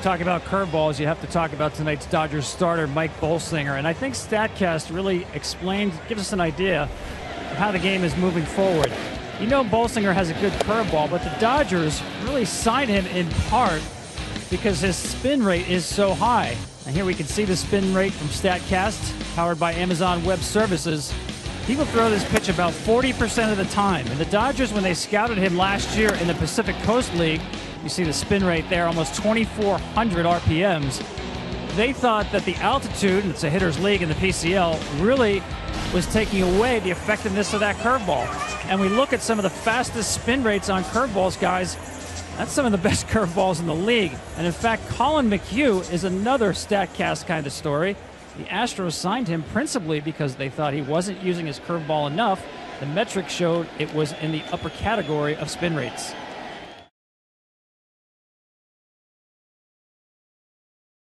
talk about curveballs, you have to talk about tonight's Dodgers starter, Mike Bolsinger. And I think StatCast really explains, gives us an idea of how the game is moving forward. You know, Bolsinger has a good curveball, but the Dodgers really signed him in part because his spin rate is so high. And here we can see the spin rate from StatCast, powered by Amazon Web Services. He will throw this pitch about 40% of the time. And the Dodgers, when they scouted him last year in the Pacific Coast League, you see the spin rate there, almost 2,400 RPMs. They thought that the altitude, and it's a hitter's league in the PCL, really was taking away the effectiveness of that curveball. And we look at some of the fastest spin rates on curveballs, guys. That's some of the best curveballs in the league. And in fact, Collin McHugh is another StatCast kind of story. The Astros signed him principally because they thought he wasn't using his curveball enough. The metric showed it was in the upper category of spin rates.